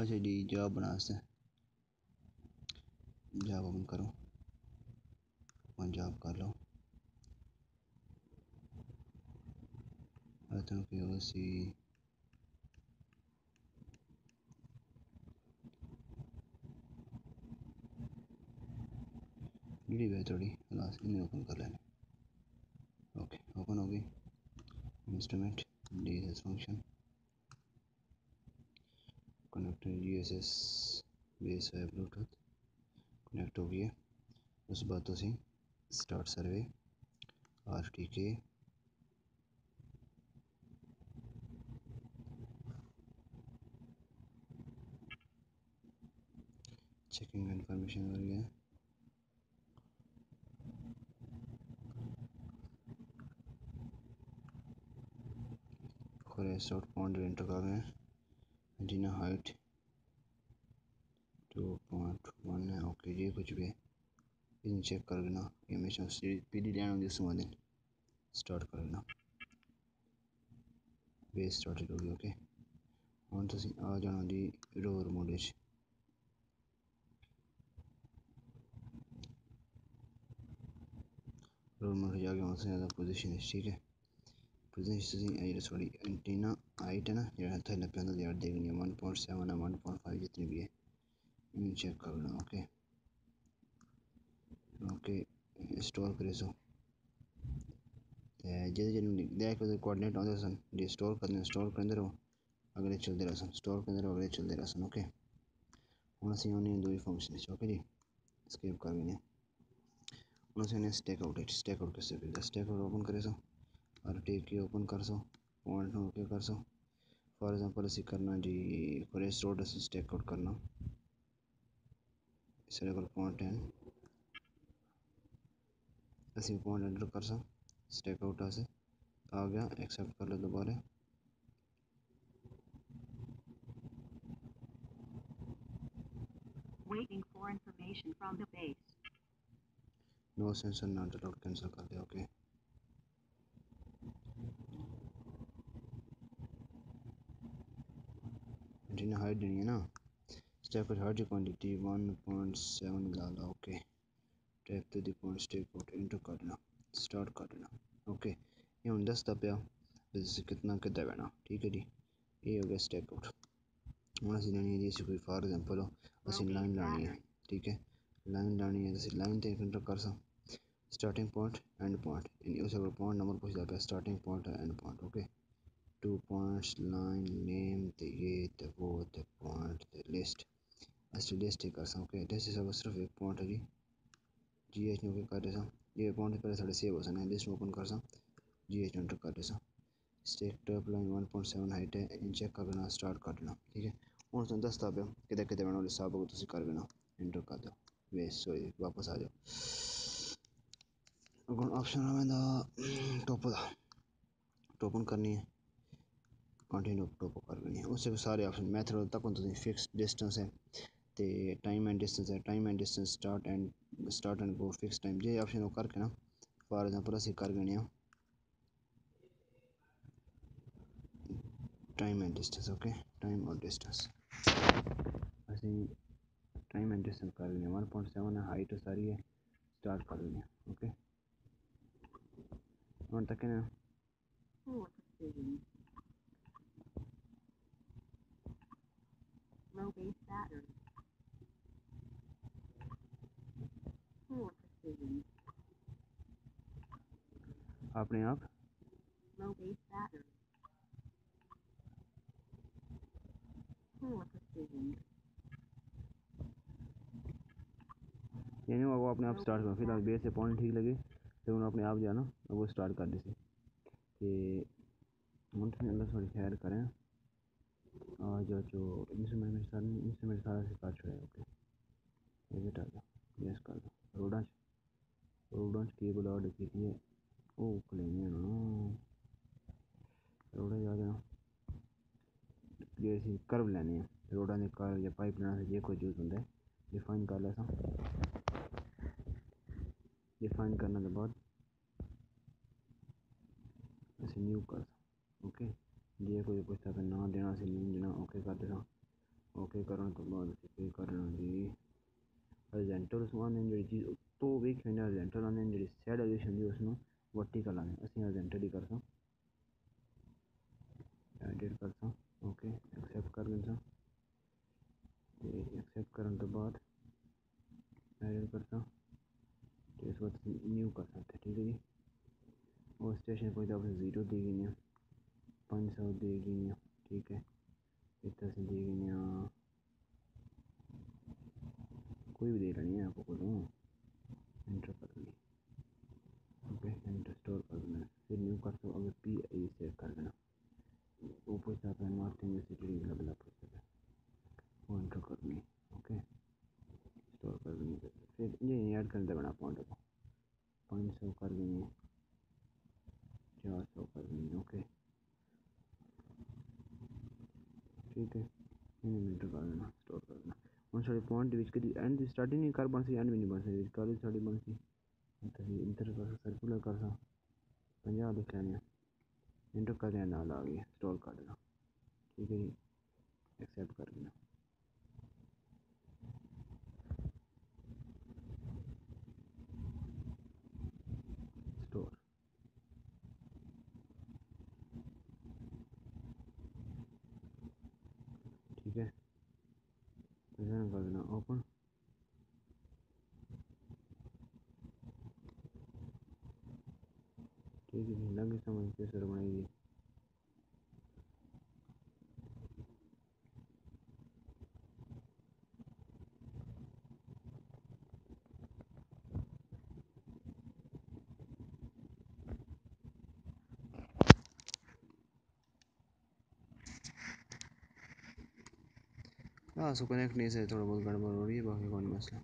अच्छा जी जॉब बना जॉब ओपन करो। अपन जॉब कर लो। सी। वीडियो है थोड़ी खलास इन्हें ओपन कर लेने। ओके ओपन हो गई। Instrument D function connector G S S base है ब्लूटूथ कनेक्ट हो। गया उस बाद तो start survey R T K checking information कर गया Forest outbound एंटर कर रहे हैं। antenna height two point one है ओके जी कुछ भी इन चेक कर लेना ये हमेशा पीडी लैन होंदी उस दिन स्टार्ट कर लेना बेस स्टार्टेड होगी ओके ਹੁਣ ਤੁਸੀਂ ਆ ਜਾਣਾ ਜੀ ਰੋਰ ਮੋਡ ਵਿੱਚ रोल मॉडल जाके वहाँ से ज़्यादा पोजीशन है ठीक है पोजीशन सॉरी एंटीना हाइट है। ना जो हथेली पे अंदर यार देखनी है वन पॉइंट सेवन है वन पॉइंट फाइव जितनी भी है। इन चेक कर लो ओके ओके इंस्टॉल करे सो जैसे जैसे देख कोऑर्डिनेट आते सन जी स्टोर करने स्टोर करते रहो अगले चलते रहो सन स्टोर करते रहो अगले चलते रहो सन ओके हूँ असं आने दूई फ़ंक्शन ओके जी? स्किप कर गए हूँ असं आने स्टेक आउट स्टेक आउट कैसे स्टेक आउट ओपन करे सो और टी ओपन कर सो पॉइंट हम तो क्या कर सो फॉर एग्जांपल इसी करना जी फ्रेश रोड से स्टेक आउट करना। इस पॉइंट है। ऐसे पॉइंट एंटर कर सो स्टेक आउट आ से आ गया। एक्सेप्ट कर ले दोबारा। Waiting for information from the base. No sensor not allowed cancel kar diya okay container hydrogen है ना स्टेप पर hydrogen quantity one point seven डाला okay tap to the point step out enter कर देना start कर देना okay ये हम दसता पाया इससे कितना कितना बना? ठीक है जी। ये हो गया स्टेप आउट हूँ असं लैनी है जी कोई फॉर एग्ज़ाम्पल हो असं लाइन लानी है ठीक है? लाइन लानी है जैसे लाइन तो इंटर कर सा। स्टार्टिंग पॉइंट एंड पॉइंट उस पॉइंट नंबर पूछ दिया starting point end point okay two points line name the year the go the point the list as realistic or some okay this is our सिर्फ़ एक point है जी। जी H note कर देसा ये point पहले साढ़े सेव हो लिस्ट ओपन कर सा जी एच नोट कर देसा stake top line one point seven height है इंच कर देना स्टार्ट कर देना, ठीक है? हूँ तुम दसता पे कि कि बनाओ हिसाब होगा कर देना। इंटर कर दो। वे सॉरी वापस आ जाओ। अगर ऑप्शन आवेंदा टोपन करनी है। कंटिन्यू टॉप करनी उस सारे ऑप्शन मैथड तक होंदे फिक्स डिस्टेंस है। तो टाइम एंड डिस्टेंस है। Time and distance start and start and go fix time जो ऑप्शन करके ना फॉर एग्ज़ाम्पल अस कर गए time and distance okay time और डिस्टेंस अस टाइम एंड डिस्टेंस कर लेने वन पॉइंट सेवन है हाइट सारी है स्टार्ट कर लेने ओके हम तक ना? Low base battery. Poor precision. अपने आप Low base battery. Poor precision. यानी वो अपने आप स्टार्ट करो फिर बेस से पॉइंट ठीक लगे तो उन्होंने अपने आप जाना वो स्टार्ट कर दी थी कि अल्लाह थोड़ी खैर करें जो जो, इनसे मैंने मेरे सारे, इनसे मेरे सारा से काट रहे ओके एडिट आ जाओ यस कर दो। रोडांच रोडांच की बोला ऑर्डर की थी ओ क्लेम है ना रोडा जा ये जैसे कर्व लेने हैं। रोडा ने कर्व या पाइप लेना से लैना जो कुछ यूज़ होंगे डिफाइन कर लैसा डिफाइन करने के बाद न्यू कर ओके जे कोई पुछता तो ना देना से नहीं देना ओके कर देना ओके करने तो बाद करना जी अजेंटल समान ने जी चीज़ तो भी खेने अजेंटल आने जी सैड एजुशन जी उसमें वर्टिकल आने अस अजेंटल ही कर सौ एडिट कर सौ ओके एक्सैप्ट कर दें एक्सैप्ट करने तो बाद एडिट कर सौ तो इस बात न्यू कर सकते ठीक है जी और स्टेशन पर ज़ीरो देने पाँच सौ दी गई है, ठीक है। इतना से दी गई कोई भी दे रही है आपको बोलूँ एंटर कर देंगे ओके एंटर स्टोर कर देना। फिर न्यू कर दो, अगर पी आई सेव कर देना। ऊपर से आपने नॉर्थ यूनिवर्सिटी अगला प्रोसेस है वो एंटर कर देंगे ओके स्टोर कर देंगे फिर ये ऐड कर देना पॉइंट को। पाँच सौ कर देंगे चार सौ कर देंगे ओके ठीक है। मीटर करना। स्टोर करना वन साढ़े पॉइंट विच करी एंड स्टार्टिंग नहीं कर बन सी एंड भी नहीं बन सी कल साढ़े बन सी इंटर कर सर्कुलर कर सा पंजाब लिख लेने इंटर कर लिया नाल आ गया। स्टोर कर देना ठीक है जी। एक्सेप्ट कर देना डिज़ाइन कर देना ओपन। ठीक है लगे समझ कैसे बनाएगी हाँ सो कनेक्ट नहीं से थोड़ा बहुत गड़बड़ हो रही है बाकी कौन मसला